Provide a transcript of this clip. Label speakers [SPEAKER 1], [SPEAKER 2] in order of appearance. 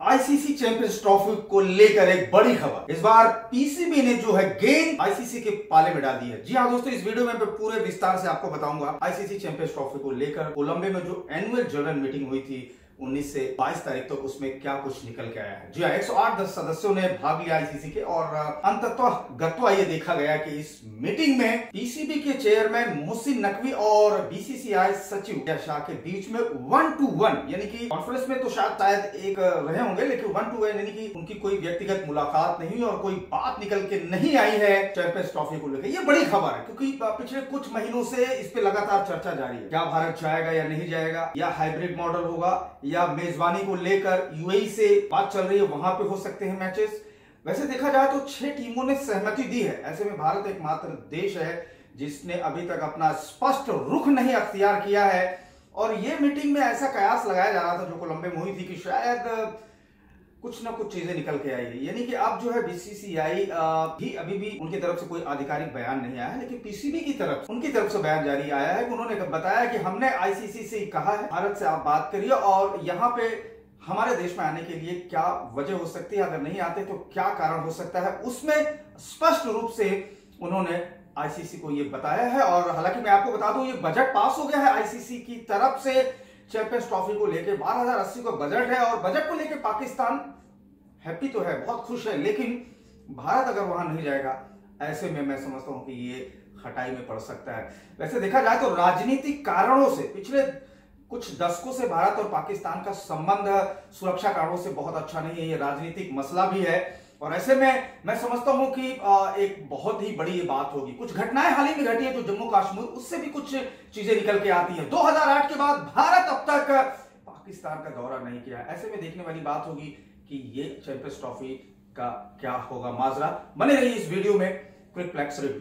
[SPEAKER 1] ICC champions trophy को लेकर एक बड़ी खबर। इस बार पीसीबी ने जो है गेंद आईसीसी के पाले में डाल दी है। जी हाँ दोस्तों, इस वीडियो में मैं पूरे विस्तार से आपको बताऊँगा। आईसीसी चैंपियंस ट्रॉफी को लेकर कोलंबे में जो एनुअल जनरल मीटिंग हुई थी 19 से 22 तारीख तक तो उसमें क्या कुछ निकल के आया है? जी हाँ एक सौ सदस्यों ने भाग लिया आईसीसी के और अंततः गत्वा ये देखा गया कि इस मीटिंग में पीसीबी के चेयरमैन मोहसिन नकवी और बीसीसीआई सचिव शाह के बीच में वन टू वन यानी कि कॉन्फ्रेंस में तो शायद शायद एक रहे होंगे, लेकिन वन टू वन यानी कि उनकी कोई व्यक्तिगत मुलाकात नहीं और कोई बात निकल के नहीं आई है चैंपियंस ट्रॉफी को लेकर ये बड़ी खबर है, क्योंकि पिछले कुछ महीनों से इस पे लगातार चर्चा जारी है। क्या भारत जाएगा या नहीं जाएगा, या हाइब्रिड मॉडल होगा या मेजबानी को लेकर यूएई से बात चल रही है, वहाँ पे हो सकते हैं मैचेस वैसे देखा जाए तो छह टीमों ने सहमति दी है। ऐसे में भारत एकमात्र देश है जिसने अभी तक अपना स्पष्ट रुख नहीं अख्तियार किया है। और ये मीटिंग में ऐसा कयास लगाया जा रहा था जो कोलंबे में हुई थी कि शायद कुछ ना कुछ चीज़ें निकल के आई है। यानी कि अब जो है बीसीसीआई भी अभी भी उनकी तरफ़ से कोई आधिकारिक बयान नहीं आया है, लेकिन पीसीबी की तरफ़, उनकी तरफ़ से बयान जारी आया है उन्होंने बताया कि हमने आईसीसी से कहा है, भारत से आप बात करिए और यहाँ पे हमारे देश में आने के लिए क्या वजह हो सकती है, अगर नहीं आते तो क्या कारण हो सकता है, उसमें स्पष्ट रूप से उन्होंने आईसीसी को ये बताया है और हालाँकि मैं आपको बता दूँ, ये बजट पास हो गया है आईसीसी की तरफ़ से। चैंपियंस ट्रॉफी को हज़ार अस्सी का बजट है और बजट को लेकर पाकिस्तान हैप्पी तो है, बहुत खुश है, लेकिन भारत अगर वहाँ नहीं जाएगा, ऐसे में मैं समझता हूँ कि ये खटाई में पड़ सकता है। वैसे देखा जाए तो राजनीतिक कारणों से पिछले कुछ दशकों से भारत और पाकिस्तान का संबंध सुरक्षा कारणों से बहुत अच्छा नहीं है, ये राजनीतिक मसला भी है। और ऐसे में मैं समझता हूँ कि एक बहुत ही बड़ी बात होगी। कुछ घटनाएँ हाल ही में घटी है जो जम्मू कश्मीर, उससे भी कुछ चीज़ें निकल के आती हैं। 2008 के बाद भारत अब तक पाकिस्तान का दौरा नहीं किया ऐसे में देखने वाली बात होगी कि ये चैंपियंस ट्रॉफी का क्या होगा माजरा। बने रही इस वीडियो में क्विक रिव्यू।